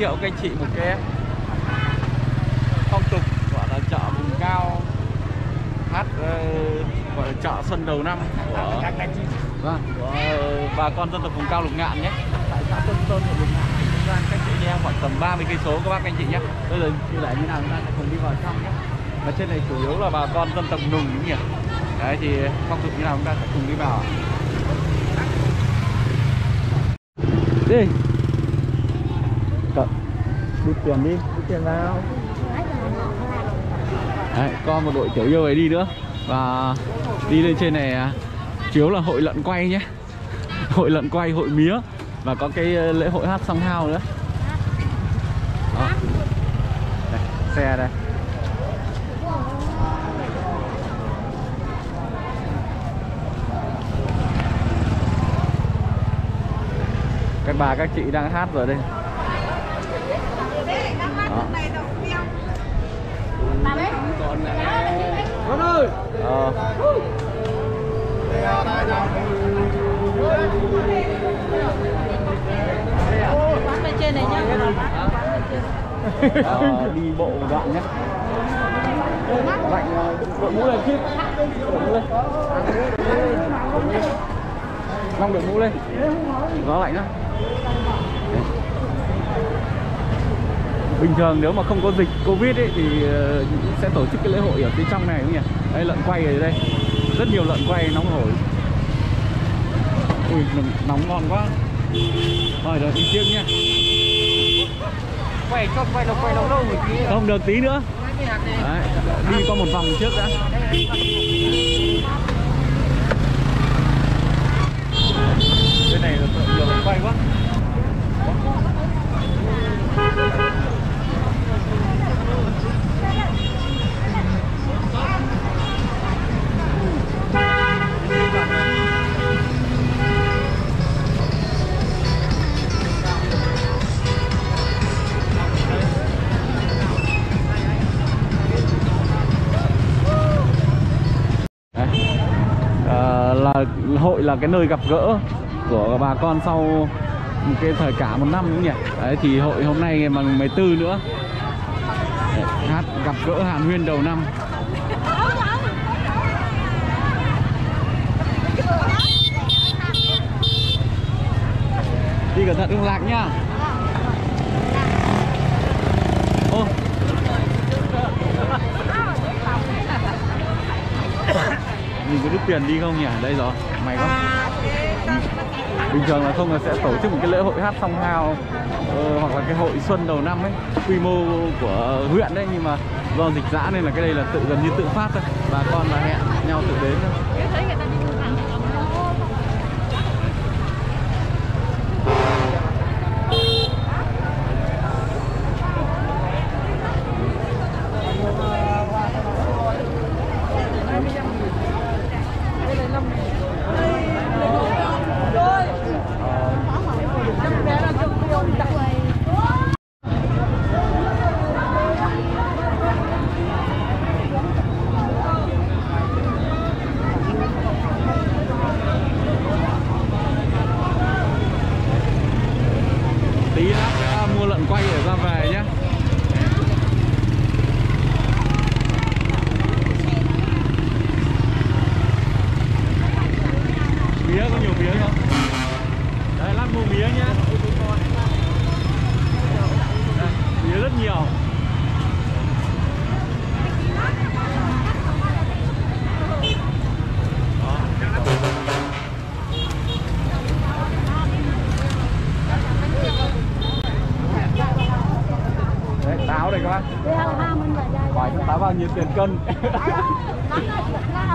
thiệu các anh chị một cái phong tục gọi là chợ vùng cao hát ờ, gọi là chợ xuân đầu năm của vâng. Của ờ, bà con dân tộc vùng cao lục ngạn nhé. Tại xã Xuân Sơn huyện lục ngạn Giang cách chị em khoảng tầm 30 cây số các bác anh chị nhé. Bây giờ như lại như nào chúng ta sẽ cùng đi vào trong nhé. Và trên này chủ yếu là bà con dân tộc nùng nhỉ. Đấy thì phong tục như nào chúng ta sẽ cùng đi vào. Đi rút tiền đi. Rút tiền vào. Đấy, có một đội tiểu yêu ấy đi nữa. Và đi lên trên này à, chiếu là hội lợn quay nhé. Hội lợn quay hội mía. Và có cái ờ, lễ hội hát song hao nữa. Đó. Đây, xe đây. Các bà các chị đang hát rồi đây Đó. Con ơi Ờ. Quán bên trên này nhá. Ờ, đi bộ một đoạn nhé lạnh đội mũ lên chứ đội mũ lên long đội mũ lên gió lạnh lắm bình thường nếu mà không có dịch covid ấy thì ờ, sẽ tổ chức cái lễ hội ở phía trong này đúng nhỉ? Đây lợn quay ở đây. Rất nhiều lợn quay nóng hổi. Ui nóng, ngon quá. Thôi rồi đi tiếp nhé Quay cho quay đâu quay đâu đâu rồi không được tí nữa. Đấy, đi qua một vòng trước đã. Bên này là nhiều lợn quay quá hội là cái nơi gặp gỡ của bà con sau một cái thời cả một năm nữa nhỉ? Đấy, thì hội hôm nay ngày mùng 14 nữa. Đấy, hát gặp gỡ Hàn Huyên đầu năm. Đi cẩn thận không lạc nhá. Mình có đứt tiền đi không nhỉ? Đây rồi mày có bình thường là không là sẽ tổ chức một cái lễ hội hát song hao ờ, hoặc là cái hội xuân đầu năm ấy quy mô của huyện đấy nhưng mà do dịch giã nên là cái đây là tự gần như tự phát thôi. Bà con là hẹn nhau tự đến thôi Thấy người ta đi mua hàng. tí nữa sẽ mua lợn quay để ra về nhé mía có nhiều mía không đấy lát mua mía nhé Đây, mía rất nhiều đấy táo đây các bác hỏi cho táo bao nhiêu tiền cân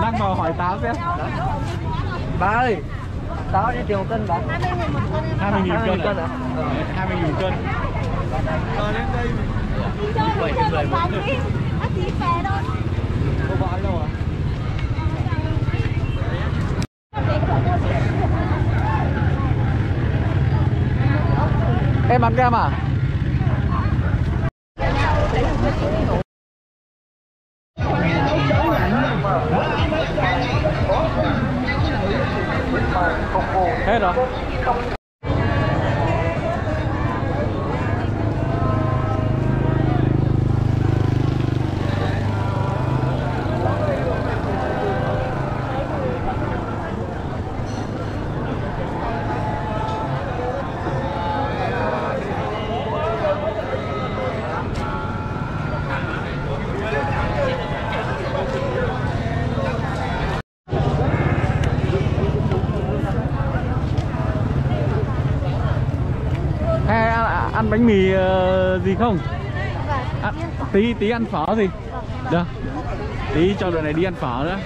đang vào hỏi táo xem Bà ơi Táo đi tiền cân bà 20 nghìn cân cân à? à? Đấy, 20 nghìn cân Rồi đến đây Cô vợ đâu à? Em bán kem à? Hết rồi ăn bánh mì ờ, gì không? À, tí tí ăn phở gì? Được. Tí cho đội này đi ăn phở nữa.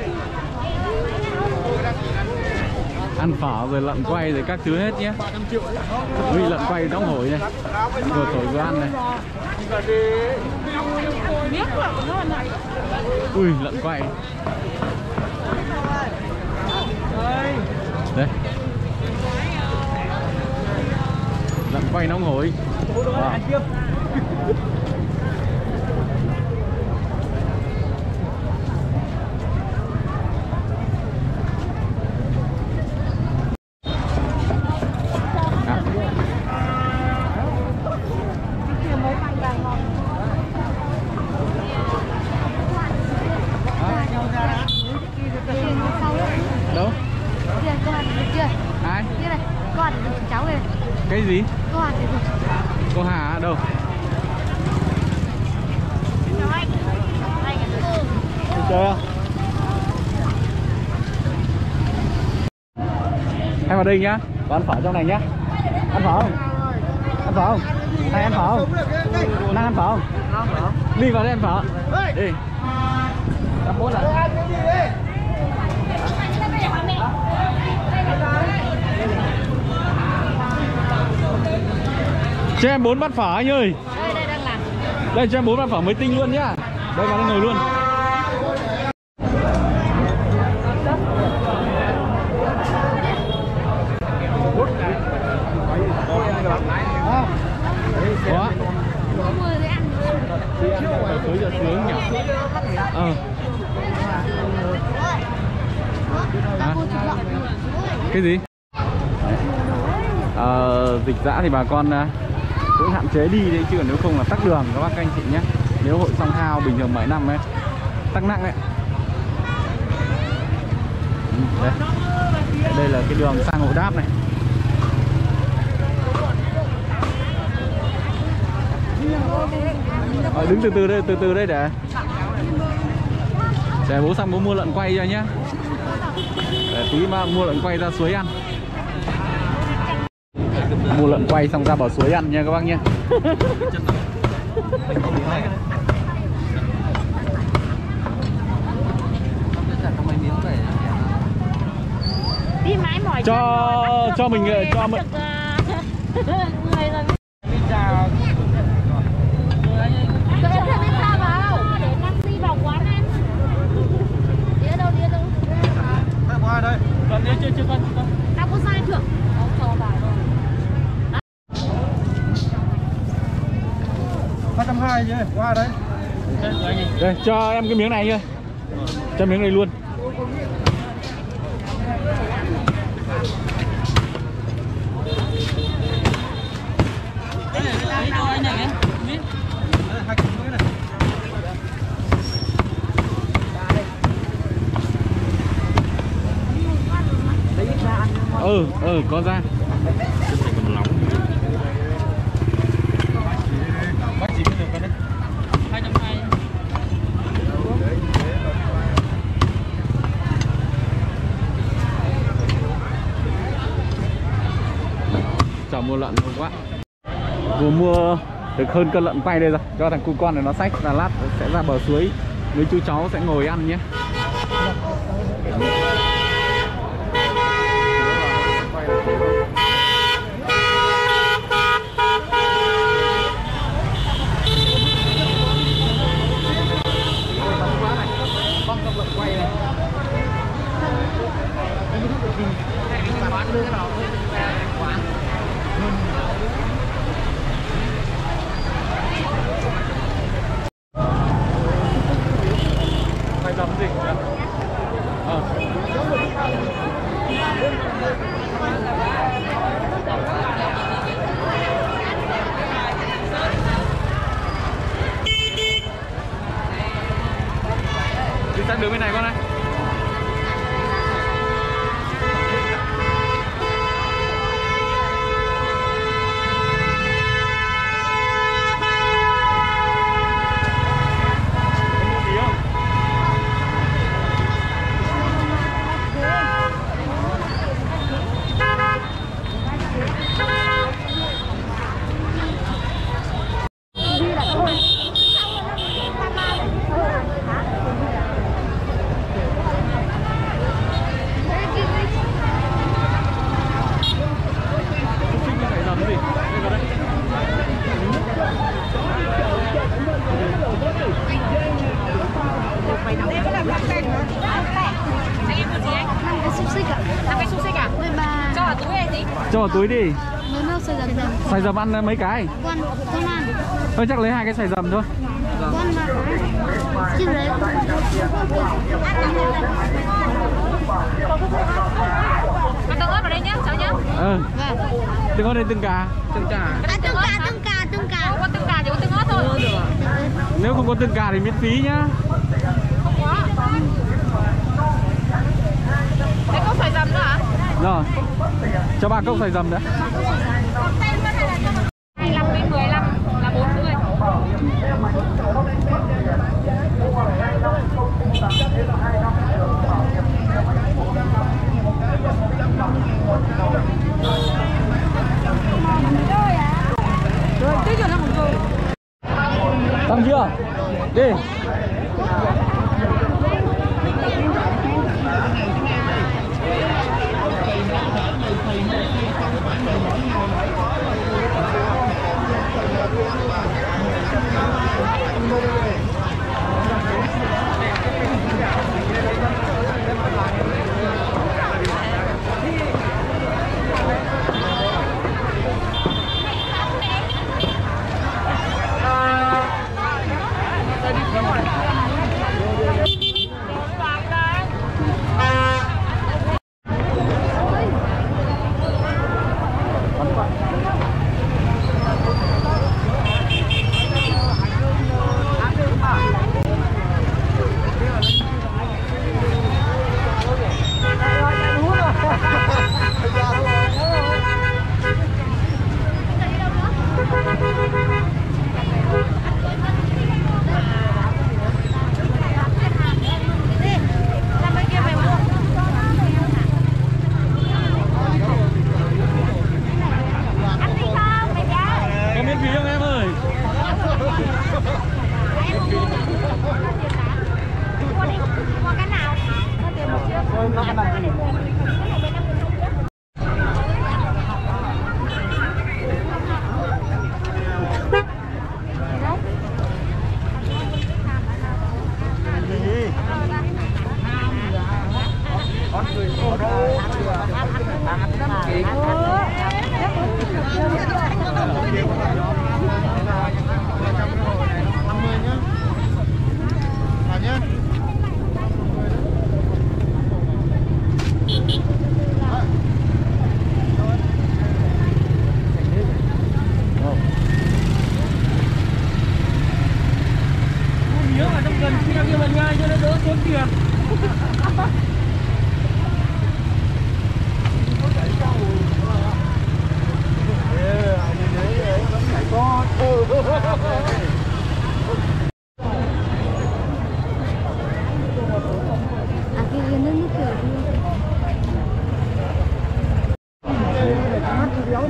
Ăn phở rồi lợn quay rồi các thứ hết nhé. Ui lợn quay đóng hổi này vừa thổi vừa ăn này. Ui lợn quay. Đây. Lợn quay nóng hổi wow. À. đâu Kìa, cô Hàn được chưa? ai Kia này, cô Hàn được cháu kìa cái gì Cô Hàn được cô hà ở đâu cháu anh Anh à Đi chơi không Em vào đây nhá. Có ăn phở trong này nhá. Ăn phở không? Ăn phở không? Hay ăn phở không? Đang ăn phở không? Đi vào đây ăn phở. Đi. Bốn lần. Cho em bốn bát phở anh ơi. Đây, đây đang làm. Đây cho em bốn bát phở mới tinh luôn nhá. Đây vào đây ngồi luôn Có Có mưa để ăn Suối giờ sướng nhỉ Ờ Hả? Cái gì? à, dịch dã thì bà con à, cũng hạn chế đi đấy chứ còn nếu không là tắc đường các bác các anh chị nhé. Nếu hội song hao bình thường mấy năm ấy Tắc nặng đấy. Ừ, đây. Đây là cái đường sang hộ đáp này. À, đứng từ từ đây, từ từ đây để. Để bố sang bố mua lợn quay cho nhé tí mà mua lợn quay ra suối ăn. Mua lợn quay xong ra bờ suối ăn nha các bác nhé. Đi mãi mỏi Cho- cho mình, rồi, cho mình- được, à, người rồi Tụi em thêm pizza vào Để năng đi vào quán ăn Đĩa đâu, đĩa đâu Còn chưa chưa con Tao có sai thưởng Ông cho vào rồi đây cho em cái miếng này thôi Cho miếng này luôn. Ừ, ừ, có ra Chào mua lợn nhiều quá Vừa mua được hơn cân lợn quay đây rồi. Cho thằng cu con này nó sách là lát sẽ ra bờ suối. Mấy chú cháu sẽ ngồi ăn nhé. Phải làm gì nhỉ? Ờ. Đi sang đường bên này con ơi cho vào túi đi xoài dầm ăn mấy cái Con con ăn. thôi chắc lấy hai cái xoài dầm thôi Con mà chứ đấy. Tương ớt vào đây nhá, cháu nhá. ờ Vâng. từng có đây từng cà từng cà À, tương cà, tương cà, tương cà. Không có tương cà chỉ có tương ớt thôi. nếu không có từng cà thì miễn phí nhá Không có. Đấy có phải dầm nữa hả? Rồi cho ba cốc xoài dầm đấy.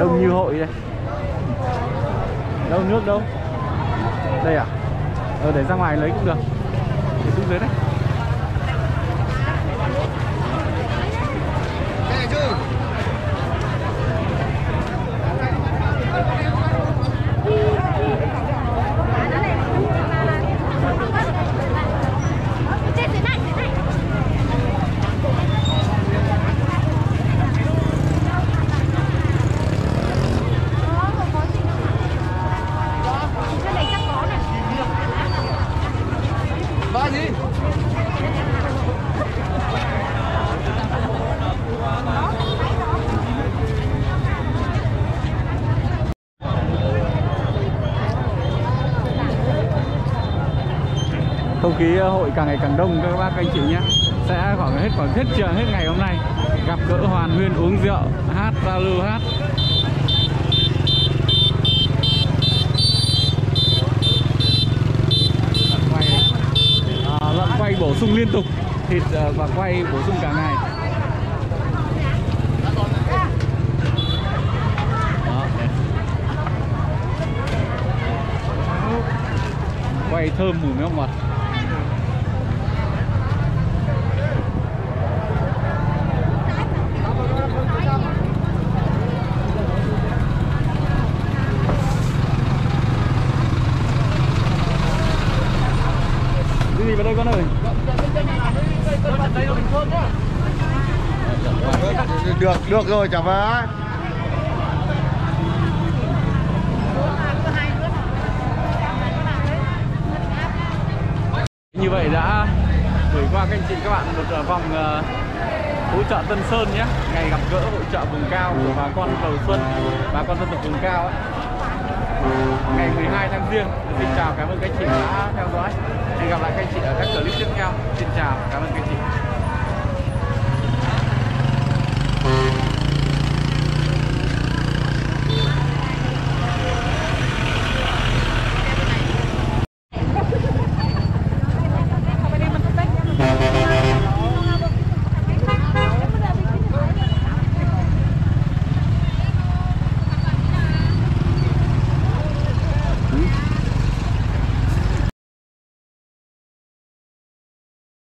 Đông như hội đây. Đâu nước đâu? Đây à? Ờ để ra ngoài lấy cũng được. Để xuống dưới đấy. Không ờ, hội càng ngày càng đông. Các bác anh chị nhé sẽ khoảng hết khoảng hết trường hết ngày hôm nay gặp gỡ hoàn huyên uống rượu hát giao lưu hát. Lợn quay ờ, à, lợn quay bổ sung liên tục thịt ờ, và quay bổ sung cả ngày. Quay thơm mùi nước ngọt. đây con ơi. Được được rồi chả vá. Như vậy đã gửi qua các anh chị các bạn một ờ, vòng ờ, hỗ trợ Tân Sơn nhé. Ngày gặp gỡ hỗ trợ vùng cao của bà con đầu xuân bà con dân tộc vùng cao ấy. ngày 12 tháng riêng. Xin chào cảm ơn các anh chị đã theo dõi.